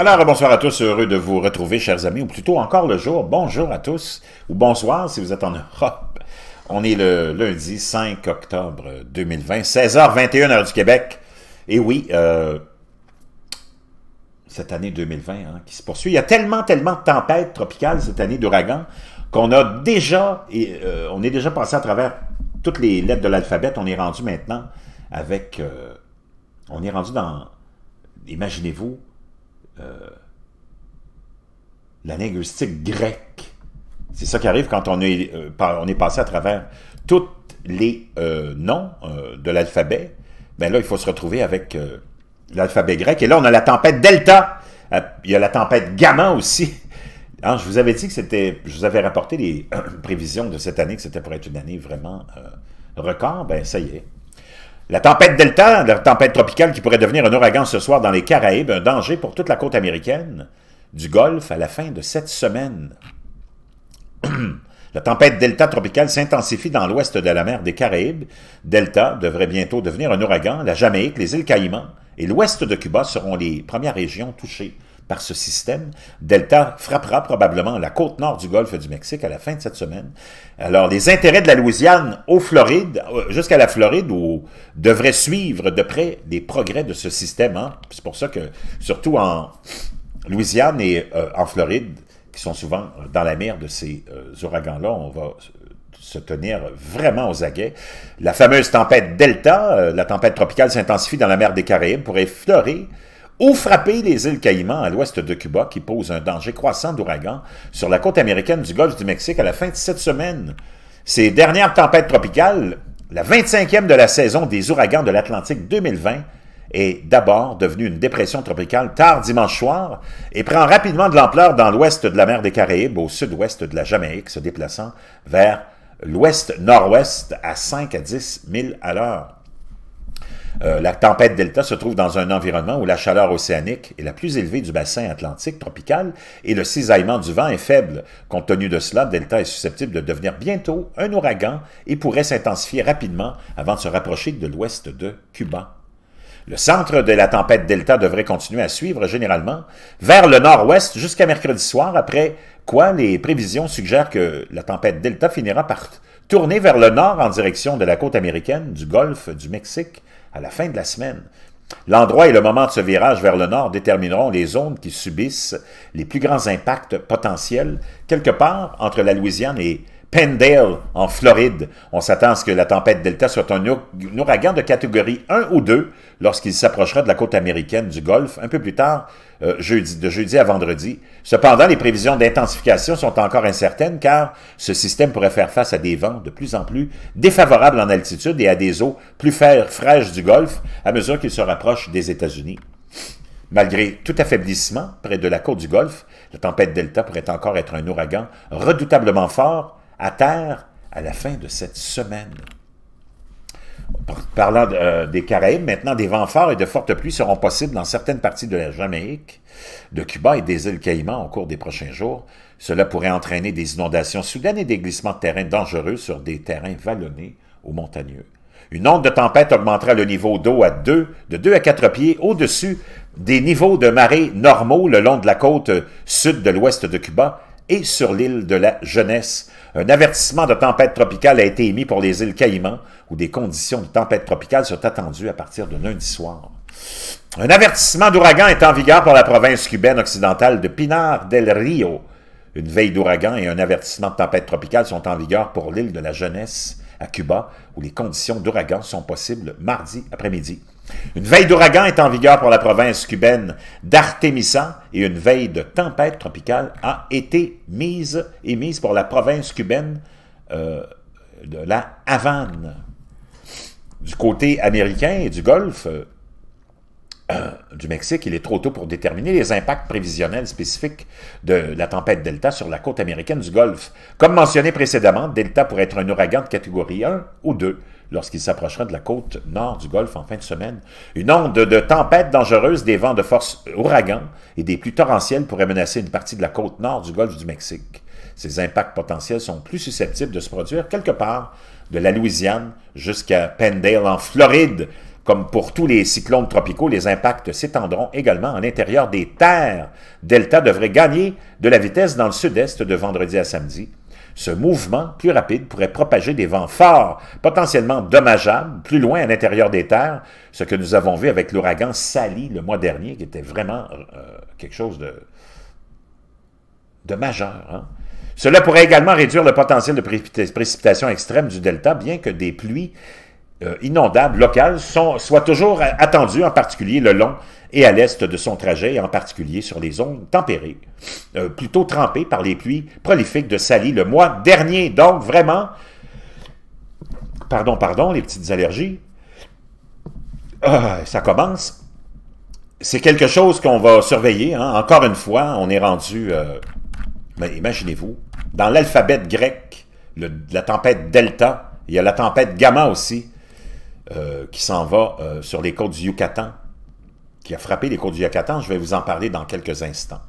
Alors, bonsoir à tous, heureux de vous retrouver, chers amis, ou plutôt encore le jour. Bonjour à tous, ou bonsoir si vous êtes en Europe. On est le lundi 5 octobre 2020, 16h21, heure du Québec. Et oui, euh, cette année 2020 hein, qui se poursuit. Il y a tellement, tellement de tempêtes tropicales cette année d'ouragan qu'on a déjà, euh, on est déjà passé à travers toutes les lettres de l'alphabet. On est rendu maintenant avec, euh, on est rendu dans, imaginez-vous, euh, la linguistique grecque. C'est ça qui arrive quand on est, euh, passé à travers tous les euh, noms de l'alphabet. Ben là, il faut se retrouver avec l'alphabet grec. Et là, on a la tempête Delta. Il y a la tempête Gamma aussi. Hein, je vous avais dit que c'était... Je vous avais rapporté les prévisions de cette année, que c'était pour être une année vraiment record. Ben ça y est. La tempête Delta, la tempête tropicale qui pourrait devenir un ouragan ce soir dans les Caraïbes, un danger pour toute la côte américaine du Golfe à la fin de cette semaine. la tempête Delta tropicale s'intensifie dans l'ouest de la mer des Caraïbes. Delta devrait bientôt devenir un ouragan. La Jamaïque, les îles Caïmans et l'ouest de Cuba seront les premières régions touchées par ce système. Delta frappera probablement la côte nord du golfe du Mexique à la fin de cette semaine. Alors, les intérêts de la Louisiane au Floride, euh, jusqu'à la Floride, devraient suivre de près les progrès de ce système. Hein. C'est pour ça que, surtout en Louisiane et euh, en Floride, qui sont souvent dans la mer de ces euh, ouragans-là, on va se tenir vraiment aux aguets. La fameuse tempête Delta, la tempête tropicale s'intensifie dans la mer des Caraïbes pour effleurer ou frapper les îles Caïmans à l'ouest de Cuba qui pose un danger croissant d'ouragan sur la côte américaine du golfe du Mexique à la fin de cette semaine. Ces dernières tempêtes tropicales, la 25e de la saison des ouragans de l'Atlantique 2020, est d'abord devenue une dépression tropicale tard dimanche soir et prend rapidement de l'ampleur dans l'ouest de la mer des Caraïbes, au sud-ouest de la Jamaïque, se déplaçant vers l'ouest-nord-ouest à 5 à 10 000 à l'heure. Euh, la tempête Delta se trouve dans un environnement où la chaleur océanique est la plus élevée du bassin atlantique tropical et le cisaillement du vent est faible. Compte tenu de cela, Delta est susceptible de devenir bientôt un ouragan et pourrait s'intensifier rapidement avant de se rapprocher de l'ouest de Cuba. Le centre de la tempête Delta devrait continuer à suivre généralement vers le nord-ouest jusqu'à mercredi soir, après quoi les prévisions suggèrent que la tempête Delta finira par tourner vers le nord en direction de la côte américaine, du golfe du Mexique, à la fin de la semaine. L'endroit et le moment de ce virage vers le nord détermineront les zones qui subissent les plus grands impacts potentiels, quelque part entre la Louisiane et Pendale, en Floride. On s'attend à ce que la tempête Delta soit un ouragan de catégorie 1 ou 2 lorsqu'il s'approchera de la côte américaine du Golfe un peu plus tard, euh, de jeudi à vendredi. Cependant, les prévisions d'intensification sont encore incertaines car ce système pourrait faire face à des vents de plus en plus défavorables en altitude et à des eaux plus fraîches du Golfe à mesure qu'il se rapproche des États-Unis. Malgré tout affaiblissement près de la côte du Golfe, la tempête Delta pourrait encore être un ouragan redoutablement fort à terre à la fin de cette semaine. Parlant euh, des Caraïbes, maintenant des vents forts et de fortes pluies seront possibles dans certaines parties de la Jamaïque, de Cuba et des îles Caïmans au cours des prochains jours. Cela pourrait entraîner des inondations soudaines et des glissements de terrain dangereux sur des terrains vallonnés ou montagneux. Une onde de tempête augmentera le niveau d'eau à 2, de 2 à 4 pieds au-dessus des niveaux de marée normaux le long de la côte sud de l'ouest de Cuba et sur l'île de la Jeunesse, un avertissement de tempête tropicale a été émis pour les îles Caïmans, où des conditions de tempête tropicale sont attendues à partir de lundi soir. Un avertissement d'ouragan est en vigueur pour la province cubaine occidentale de Pinar del Rio. Une veille d'ouragan et un avertissement de tempête tropicale sont en vigueur pour l'île de la Jeunesse, à Cuba, où les conditions d'ouragan sont possibles mardi après-midi. Une veille d'ouragan est en vigueur pour la province cubaine d'Artemisa et une veille de tempête tropicale a été mise, émise pour la province cubaine euh, de la Havane. Du côté américain et du Golfe, euh, du Mexique, il est trop tôt pour déterminer les impacts prévisionnels spécifiques de la tempête Delta sur la côte américaine du Golfe. Comme mentionné précédemment, Delta pourrait être un ouragan de catégorie 1 ou 2 lorsqu'il s'approchera de la côte nord du Golfe en fin de semaine. Une onde de tempête dangereuse, des vents de force ouragan et des pluies torrentielles pourraient menacer une partie de la côte nord du Golfe du Mexique. Ces impacts potentiels sont plus susceptibles de se produire quelque part de la Louisiane jusqu'à Pendale en Floride, Comme pour tous les cyclones tropicaux, les impacts s'étendront également à l'intérieur des terres. Delta devrait gagner de la vitesse dans le sud-est de vendredi à samedi. Ce mouvement plus rapide pourrait propager des vents forts, potentiellement dommageables, plus loin à l'intérieur des terres, ce que nous avons vu avec l'ouragan Sally le mois dernier, qui était vraiment euh, quelque chose de, majeur. Hein. Cela pourrait également réduire le potentiel de précipitation extrême du delta, bien que des pluies euh, inondables locales soient toujours attendues, en particulier le long et à l'est de son trajet, et en particulier sur les zones tempérées, euh, plutôt trempées par les pluies prolifiques de Sally le mois dernier. Donc, vraiment, pardon, pardon, les petites allergies, ah, ça commence. C'est quelque chose qu'on va surveiller. Hein. Encore une fois, on est rendu, euh, imaginez-vous, dans l'alphabet grec, la tempête delta, il y a la tempête gamma aussi, euh, qui s'en va sur les côtes du Yucatan, qui a frappé les côtes du Yucatan. Je vais vous en parler dans quelques instants.